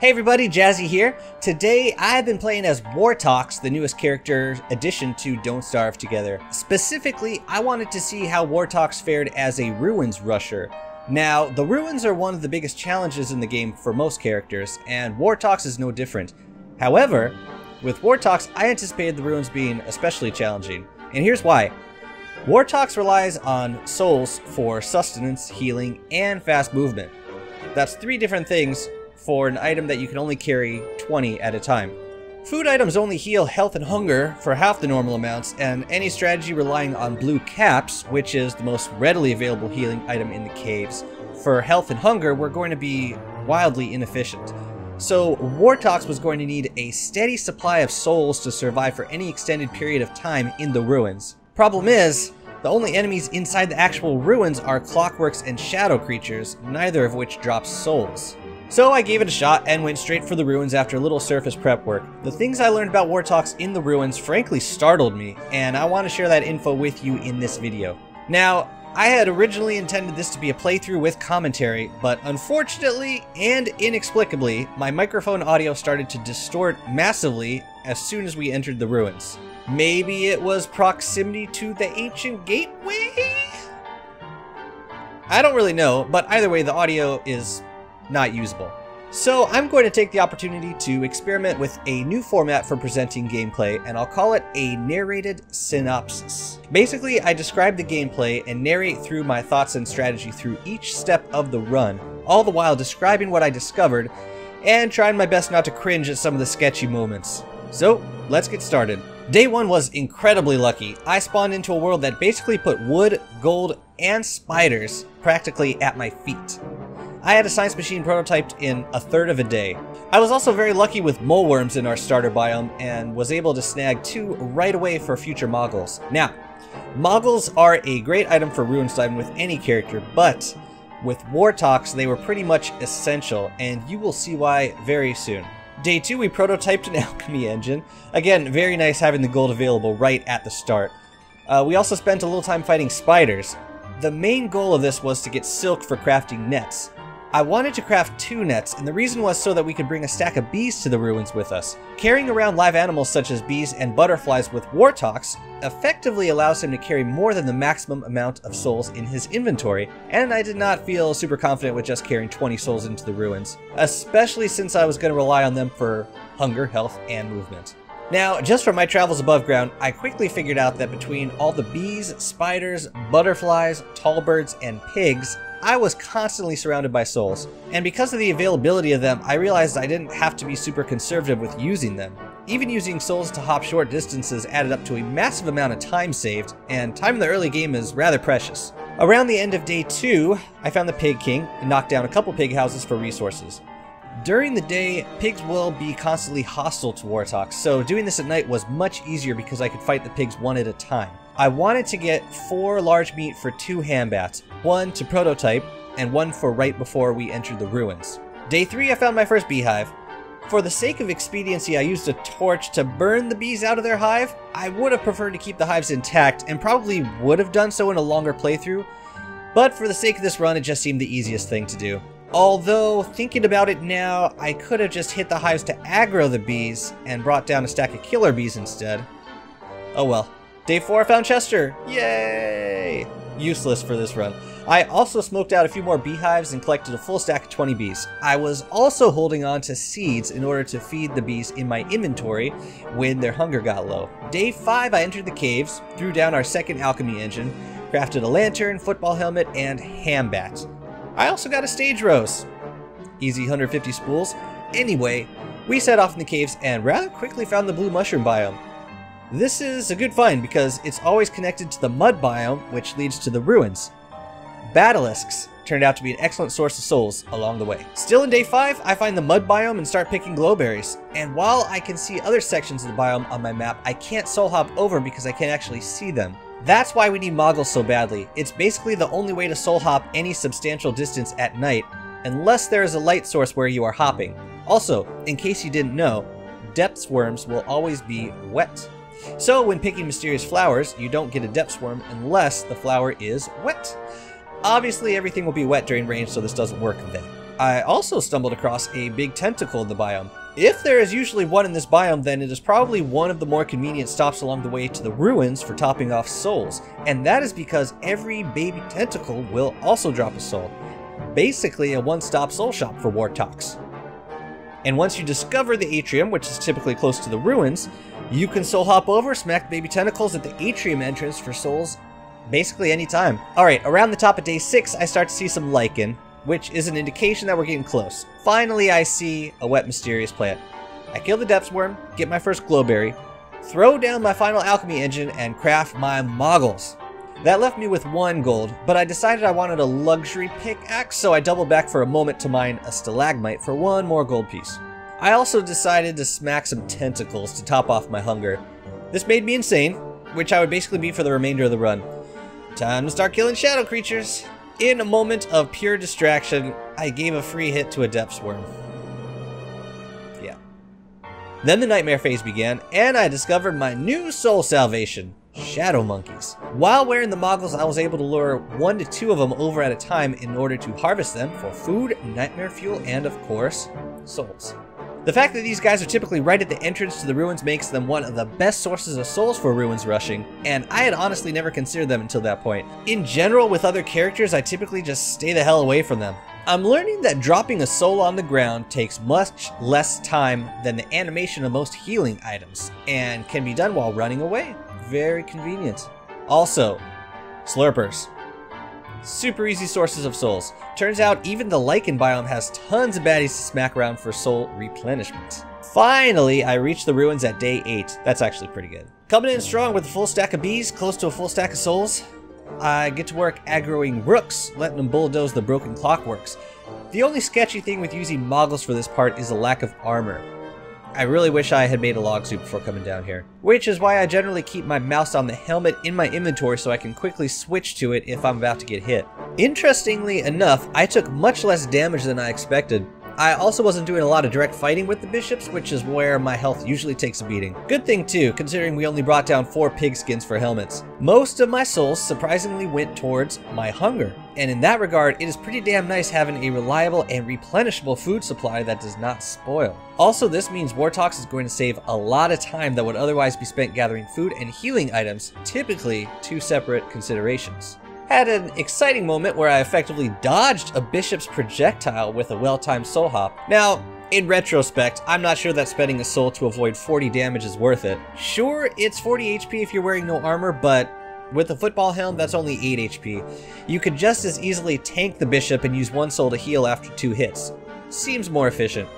Hey everybody, Jazzy here. Today I've been playing as Wortox, the newest character addition to Don't Starve Together. Specifically, I wanted to see how Wortox fared as a Ruins Rusher. Now, the Ruins are one of the biggest challenges in the game for most characters, and Wortox is no different. However, with Wortox, I anticipated the Ruins being especially challenging, and here's why. Wortox relies on souls for sustenance, healing, and fast movement. That's three different things for an item that you can only carry 20 at a time. Food items only heal health and hunger for half the normal amounts, and any strategy relying on blue caps, which is the most readily available healing item in the caves, for health and hunger were going to be wildly inefficient. So Wortox was going to need a steady supply of souls to survive for any extended period of time in the ruins. Problem is, the only enemies inside the actual ruins are clockworks and shadow creatures, neither of which drops souls. So I gave it a shot and went straight for the ruins after a little surface prep work. The things I learned about Wortox in the ruins frankly startled me, and I want to share that info with you in this video. Now, I had originally intended this to be a playthrough with commentary, but unfortunately and inexplicably, my microphone audio started to distort massively as soon as we entered the ruins. Maybe it was proximity to the ancient gateway? I don't really know, but either way, the audio is not usable. So I'm going to take the opportunity to experiment with a new format for presenting gameplay, and I'll call it a narrated synopsis. Basically, I describe the gameplay and narrate through my thoughts and strategy through each step of the run, all the while describing what I discovered and trying my best not to cringe at some of the sketchy moments. So, let's get started. Day 1 was incredibly lucky. I spawned into a world that basically put wood, gold, and spiders practically at my feet. I had a science machine prototyped in a third of a day. I was also very lucky with mole worms in our starter biome and was able to snag two right away for future moggles. Now, moggles are a great item for Ruinstein with any character, but with Wortox they were pretty much essential, and you will see why very soon. Day 2 we prototyped an alchemy engine. Again, very nice having the gold available right at the start. Uh, we also spent a little time fighting spiders. The main goal of this was to get silk for crafting nets. I wanted to craft two nets, and the reason was so that we could bring a stack of bees to the ruins with us. Carrying around live animals such as bees and butterflies with Wortox effectively allows him to carry more than the maximum amount of souls in his inventory, and I did not feel super confident with just carrying 20 souls into the ruins, especially since I was going to rely on them for hunger, health, and movement. Now, just from my travels above ground, I quickly figured out that between all the bees, spiders, butterflies, tall birds, and pigs, I was constantly surrounded by souls, and because of the availability of them, I realized I didn't have to be super conservative with using them. Even using souls to hop short distances added up to a massive amount of time saved, and time in the early game is rather precious. Around the end of day 2, I found the Pig King and knocked down a couple pig houses for resources. During the day, pigs will be constantly hostile to Wortox, so doing this at night was much easier because I could fight the pigs one at a time. I wanted to get four large meat for two ham bats, one to prototype, and one for right before we entered the ruins. Day 3 I found my first beehive. For the sake of expediency I used a torch to burn the bees out of their hive. I would have preferred to keep the hives intact and probably would have done so in a longer playthrough, but for the sake of this run it just seemed the easiest thing to do. Although, thinking about it now, I could have just hit the hives to aggro the bees and brought down a stack of killer bees instead. Oh well. Day 4 I found Chester! Yay! Useless for this run. I also smoked out a few more beehives and collected a full stack of 20 bees. I was also holding on to seeds in order to feed the bees in my inventory when their hunger got low. Day 5 I entered the caves, threw down our second alchemy engine, crafted a lantern, football helmet, and ham bat. I also got a stage rose. Easy 150 spools. Anyway, we set off in the caves and rather quickly found the blue mushroom biome. This is a good find because it's always connected to the mud biome, which leads to the ruins. Batilisks turned out to be an excellent source of souls along the way. Still in day 5, I find the mud biome and start picking glowberries. And while I can see other sections of the biome on my map, I can't soul hop over because I can't actually see them. That's why we need moggles so badly. It's basically the only way to soul hop any substantial distance at night, unless there is a light source where you are hopping. Also, in case you didn't know, depths worms will always be wet. So when picking mysterious flowers, you don't get a depth worm unless the flower is wet. Obviously everything will be wet during rain so this doesn't work then. I also stumbled across a big tentacle in the biome. If there is usually one in this biome, then it is probably one of the more convenient stops along the way to the ruins for topping off souls, and that is because every baby tentacle will also drop a soul. Basically a one-stop soul shop for Wortox. And once you discover the atrium, which is typically close to the ruins, you can soul hop over, smack baby tentacles at the atrium entrance for souls basically anytime. Alright, around the top of day 6, I start to see some lichen, which is an indication that we're getting close. Finally, I see a wet mysterious plant. I kill the depths worm, get my first glowberry, throw down my final alchemy engine, and craft my moggles. That left me with one gold, but I decided I wanted a luxury pickaxe, so I doubled back for a moment to mine a stalagmite for one more gold piece. I also decided to smack some tentacles to top off my hunger. This made me insane, which I would basically be for the remainder of the run. Time to start killing shadow creatures. In a moment of pure distraction, I gave a free hit to a depths worm. Yeah. Then the nightmare phase began, and I discovered my new soul salvation. Shadow monkeys. While wearing the moggles, I was able to lure one to two of them over at a time in order to harvest them for food, nightmare fuel, and of course, souls. The fact that these guys are typically right at the entrance to the ruins makes them one of the best sources of souls for ruins rushing, and I had honestly never considered them until that point. In general, with other characters, I typically just stay the hell away from them. I'm learning that dropping a soul on the ground takes much less time than the animation of most healing items, and can be done while running away. Very convenient. Also, slurpers. Super easy sources of souls. Turns out even the lichen biome has tons of baddies to smack around for soul replenishment. Finally, I reached the ruins at day 8. That's actually pretty good. Coming in strong with a full stack of bees, close to a full stack of souls, I get to work aggroing rooks, letting them bulldoze the broken clockworks. The only sketchy thing with using moggles for this part is a lack of armor. I really wish I had made a log suit before coming down here. Which is why I generally keep my mouse on the helmet in my inventory so I can quickly switch to it if I'm about to get hit. Interestingly enough, I took much less damage than I expected. I also wasn't doing a lot of direct fighting with the bishops, which is where my health usually takes a beating. Good thing too, considering we only brought down 4 pigskins for helmets. Most of my souls surprisingly went towards my hunger, and in that regard, it is pretty damn nice having a reliable and replenishable food supply that does not spoil. Also, this means Wortox is going to save a lot of time that would otherwise be spent gathering food and healing items, typically two separate considerations had an exciting moment where I effectively dodged a bishop's projectile with a well-timed soul hop. Now, in retrospect, I'm not sure that spending a soul to avoid 40 damage is worth it. Sure, it's 40 HP if you're wearing no armor, but with a football helm, that's only 8 HP. You could just as easily tank the bishop and use one soul to heal after two hits. Seems more efficient.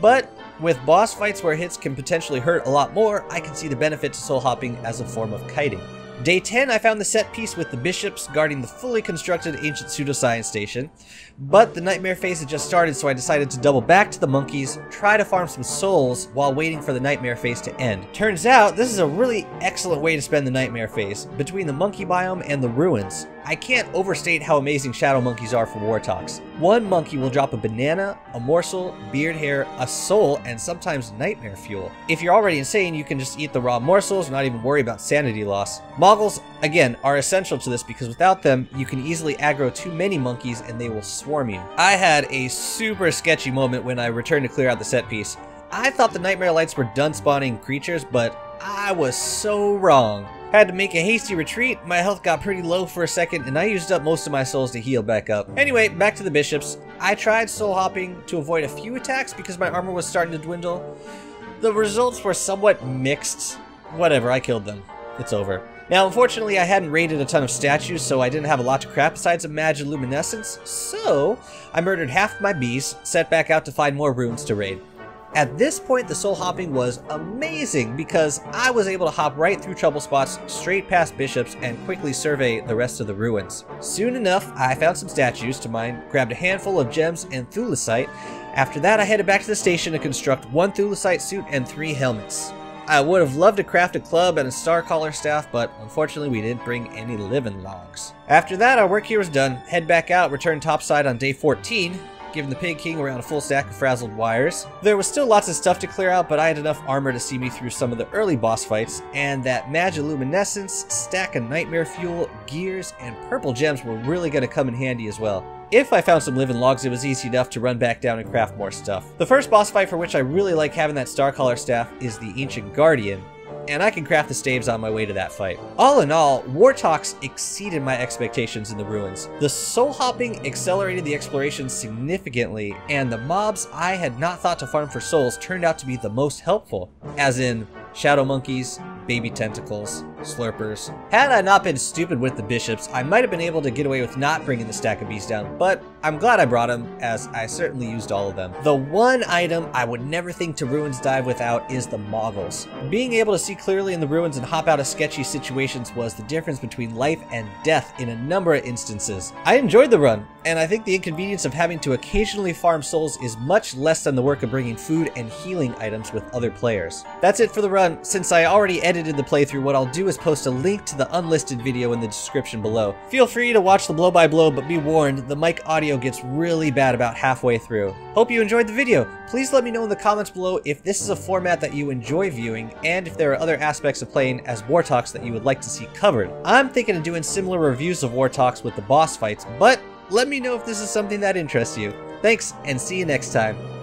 But with boss fights where hits can potentially hurt a lot more, I can see the benefit to soul hopping as a form of kiting. Day 10, I found the set piece with the bishops guarding the fully constructed ancient pseudoscience station, but the nightmare phase had just started so I decided to double back to the monkeys, try to farm some souls while waiting for the nightmare phase to end. Turns out, this is a really excellent way to spend the nightmare phase, between the monkey biome and the ruins. I can't overstate how amazing shadow monkeys are for Wortox. One monkey will drop a banana, a morsel, beard hair, a soul, and sometimes nightmare fuel. If you're already insane, you can just eat the raw morsels, and not even worry about sanity loss. Moggles, again, are essential to this because without them, you can easily aggro too many monkeys and they will swarm you. I had a super sketchy moment when I returned to clear out the set piece. I thought the Nightmare Lights were done spawning creatures, but I was so wrong. Had to make a hasty retreat, my health got pretty low for a second, and I used up most of my souls to heal back up. Anyway, back to the bishops. I tried soul hopping to avoid a few attacks because my armor was starting to dwindle. The results were somewhat mixed. Whatever, I killed them. It's over. Now, unfortunately, I hadn't raided a ton of statues, so I didn't have a lot to craft besides a Magiluminescence, so I murdered half my bees, set back out to find more runes to raid. At this point, the soul hopping was amazing because I was able to hop right through trouble spots, straight past bishops, and quickly survey the rest of the ruins. Soon enough, I found some statues to mine, grabbed a handful of gems and thulecite. After that, I headed back to the station to construct one thulecite suit and three helmets. I would have loved to craft a club and a Starcaller staff, but unfortunately we didn't bring any living logs. After that, our work here was done. Head back out, return topside on day 14, giving the Pig King around a full stack of frazzled wires. There was still lots of stuff to clear out, but I had enough armor to see me through some of the early boss fights, and that Magiluminescence, stack of Nightmare Fuel, gears, and purple gems were really going to come in handy as well. if I found some living logs, it was easy enough to run back down and craft more stuff. The first boss fight for which I really like having that Starcaller staff is the Ancient Guardian, and I can craft the staves on my way to that fight. All in all, Wortox exceeded my expectations in the ruins. The soul hopping accelerated the exploration significantly, and the mobs I had not thought to farm for souls turned out to be the most helpful, as in shadow monkeys, baby tentacles, slurpers. Had I not been stupid with the bishops, I might have been able to get away with not bringing the stack of beasts down, but I'm glad I brought them, as I certainly used all of them. The one item I would never think to ruins dive without is the moggles. Being able to see clearly in the ruins and hop out of sketchy situations was the difference between life and death in a number of instances. I enjoyed the run, and I think the inconvenience of having to occasionally farm souls is much less than the work of bringing food and healing items with other players. That's it for the run. Since I already edited the playthrough, what I'll do is post a link to the unlisted video in the description below. Feel free to watch the blow by blow, but be warned, the mic audio gets really bad about halfway through. Hope you enjoyed the video. Please let me know in the comments below if this is a format that you enjoy viewing, and if there are other aspects of playing as Wortox that you would like to see covered. I'm thinking of doing similar reviews of Wortox with the boss fights, but let me know if this is something that interests you. Thanks, and see you next time.